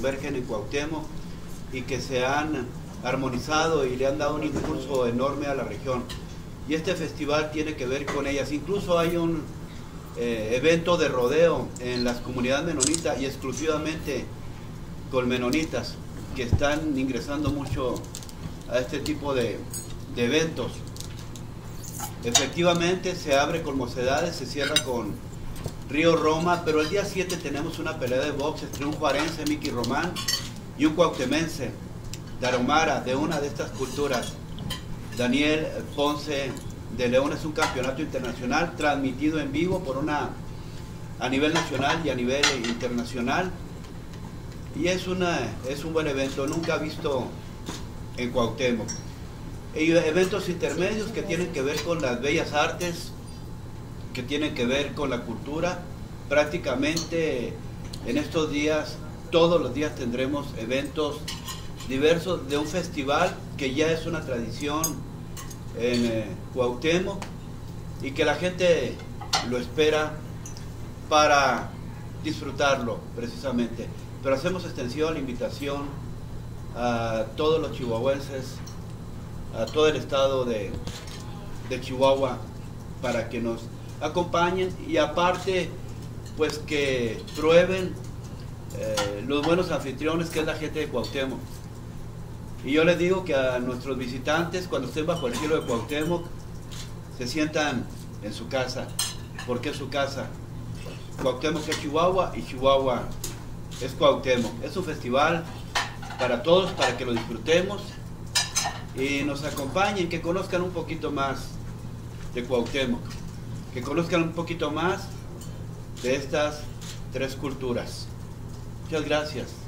convergen en Cuauhtémoc y que se han armonizado y le han dado un impulso enorme a la región. Y este festival tiene que ver con ellas. Incluso hay un eh, evento de rodeo en las comunidades menonitas y exclusivamente con menonitas que están ingresando mucho a este tipo de, de eventos. Efectivamente se abre con mocedades, se cierra con Río Roma, pero el día 7 tenemos una pelea de box entre un juarense, Miki Román, y un cuautemense, Daromara, de una de estas culturas. Daniel Ponce de León es un campeonato internacional transmitido en vivo por una a nivel nacional y a nivel internacional. Y es, una, es un buen evento, nunca visto en Cuauhtémoc. Y eventos intermedios que tienen que ver con las bellas artes, que tienen que ver con la cultura. Prácticamente en estos días, todos los días tendremos eventos diversos de un festival que ya es una tradición en eh, Cuauhtémoc y que la gente lo espera para disfrutarlo precisamente. Pero hacemos extensión, invitación a todos los chihuahuenses, a todo el estado de, de Chihuahua, para que nos acompañen y aparte, pues que prueben eh, los buenos anfitriones que es la gente de Cuauhtémoc. Y yo les digo que a nuestros visitantes, cuando estén bajo el cielo de Cuauhtémoc, se sientan en su casa, porque es su casa. Cuauhtémoc es Chihuahua y Chihuahua es Cuauhtémoc. Es un festival para todos, para que lo disfrutemos y nos acompañen, que conozcan un poquito más de Cuauhtémoc, que conozcan un poquito más de estas tres culturas. Muchas gracias.